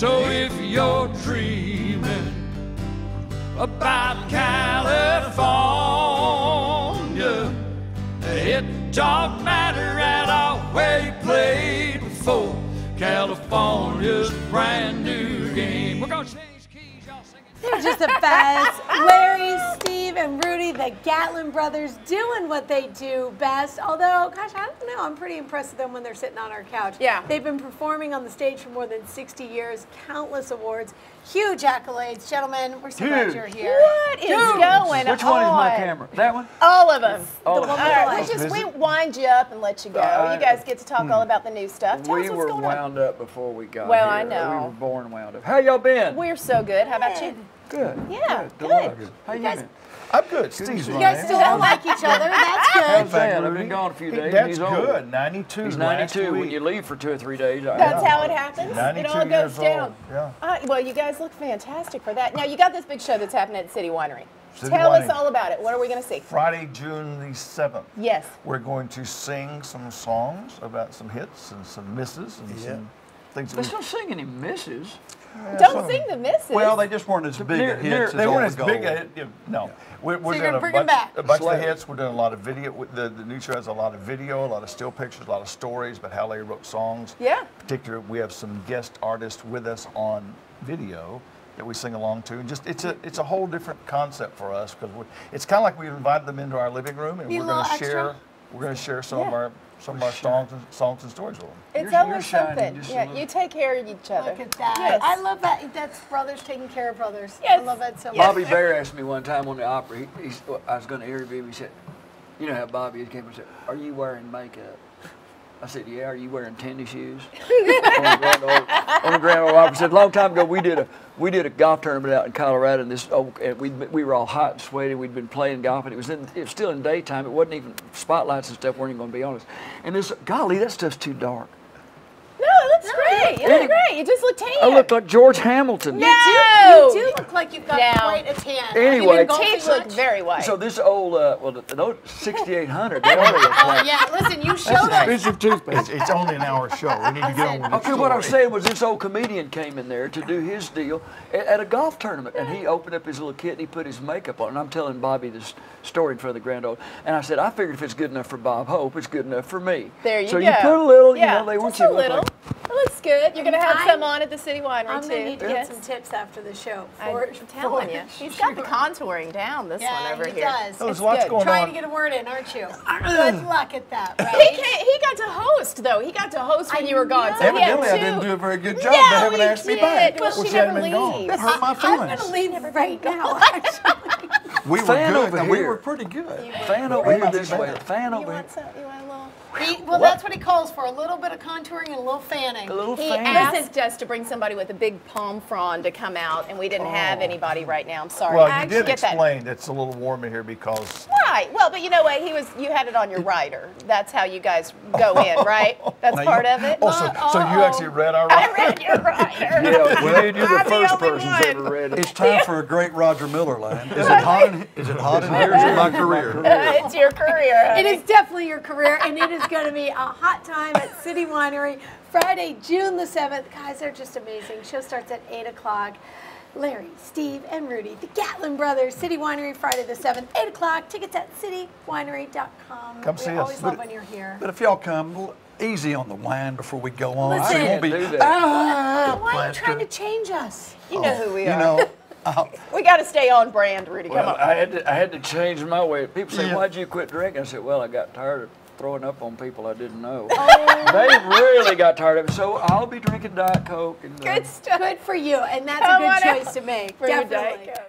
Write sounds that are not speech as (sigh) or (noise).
So if you're dreaming about California, it don't matter at all where you played before. California's brand new game. We're gonna change They're just the best. Larry, Steve, and Rudy, the Gatlin brothers, doing what they do best. Although, gosh, I don't know. I'm pretty impressed with them when they're sitting on our couch. Yeah. They've been performing on the stage for more than 60 years, countless awards, huge accolades. Gentlemen, we're so glad you're here. What is going on? Which one is my camera? That one? All of them. All The one them. with All the right, we just we wind you up and let you go. Uh, you guys get to talk all about the new stuff. Tell we us what's were going on. wound up before we got Well, here. I know. We were born wound up. How y'all been? We're so good. How about you? Good. Yeah, good. good. Delighted. How you guys- been? I'm good. Steve's You guys still don't like each other. (laughs) That's good. How's Dan? I've been gone a few days. and That's he's old. good. 92. He's last 92. When week. you leave for two or three days, I That's how it happens. 92 it all goes years down. old. Yeah. Uh, well, you guys look fantastic for that. Now you got this big show that's happening at City Winery. City Tell us all about it. What are we going to see? Friday, June the 7th. Yes. We're going to sing some songs about some hits and some misses and some things that Let's we not sing any misses. Don't sing the misses. Well, they just weren't as big Near- a hits near- as They weren't the as big. gold. A, hit, you know, no. We're, we're you're doing gonna a bring 'em bunch, back. a bunch of hits. We're doing a lot of video. The, the new show has a lot of video, a lot of still pictures, a lot of stories about how they wrote songs. Yeah. Particular, we have some guest artists with us on video that we sing along to, and just it's a it's a whole different concept for us because it's kind of like we've invited them into our living room, and Need we're going little to extra? share we're going to share some of our some of our songs and songs and stories with them. it's You're- you're always something. Yeah, little. you take care of each other. Look at that. Yes. I love that. That's brothers taking care of brothers. Yes. I love that so much. Bobby Bare asked me one time on the Opry. He, he's, I was going to interview him. He said, "You know how Bobby is?" Came and said, "Are you wearing makeup?" I said, "Yeah." Are you wearing tennis shoes? (laughs) on, the Grand Ole, on the Grand Ole Opry. Said, "A long time ago, we did a we did a golf tournament out in Colorado, and this oh, and we we were all hot and sweaty. We'd been playing golf, and it was in it was still in daytime. It wasn't even spotlights and stuff weren't even going to be on us. And this, golly, that stuff's too dark. No, it looks great. You look great. You just look tan. I look like George Hamilton. No. You do look like you've got Now. quite a tan. Have Anyway. you Teeth look very white. So this old, uh, well, the, the 6800, they only look (laughs) Oh yeah, listen, you showed us. expensive toothpaste. It's, it's only an hour show. We need to get on with the Okay, what I was story. saying was this old comedian came in there to do his deal at, at a golf tournament, and he opened up his little kit and he put his makeup on. And I'm telling Bobby this story in front of the Grand Ole, and I said, I figured if it's good enough for Bob Hope, it's good enough for me. there you so go. So you put a little, yeah, you know, they want just you a to look little. like- It looks good. You're gonna have I'm- some on at the City Winery I'm too. gonna need to yes. get some tips after the show. I'm For, telling (laughs) for you, he's got the contouring down. This Yeah, one over he here. does. There's It's lots good. going Trying on. to get a word in, aren't you? (clears throat) Good luck at that, right? He can't, he got to host though. He got to host when I you were gone. So Evidently, I didn't do a very good job. No, they haven't he asked me did. back. Well, Well, she she hadn't never been gone. leaves. That hurt my (laughs) I'm gonna leave right now. (laughs) Actually. We were good. over we were pretty good. Fan over here this way, fan You over here. Want some? You want a little? He, well, that's what he calls for a little bit of contouring and a little fanning. A little He fan. asked us to bring somebody with a big palm frond to come out, and we didn't have oh. anybody right now. I'm sorry. Well, I you did get that. explain that it's a little warm in here because Right. Well, but you know what? He was. You had it on your rider. That's how you guys go in, (laughs) right? That's Now you- part of it. oh, so, so you actually read our (laughs) I read your rider. (laughs) Yeah, we did. You're the I'm first only person one. who's ever read it. It's time for a great Roger Miller line. Is it hot in, is it hot in here? Is it my career? it's your career. It honey. is definitely your career, and it is going to be a hot time at City Winery Friday, June the 7th. Guys, they're just amazing. Show starts at 8 o'clock. Larry, Steve, and Rudy, the Gatlin brothers, City Winery Friday the 7th, 8 o'clock. Tickets at citywinery.com. Come we see us. always love But- when you're here. But if y'all come, easy on the wine before we go on. Listen. it won't be, Do that. ah, Why are you trying to change us? You know who we are. You are. know, uh, (laughs) we got to stay on brand, Rudy. Come Well, on. I had to, I had to change my way. People say, Yeah. "Why'd you quit drinking?" I said, "Well, I got tired of throwing up on people I didn't know. Oh. They really got tired of it. So I'll be drinking Diet Coke and uh, Good stuff. Good for you, and that's a good choice to make. for your Diet Definitely. Coke.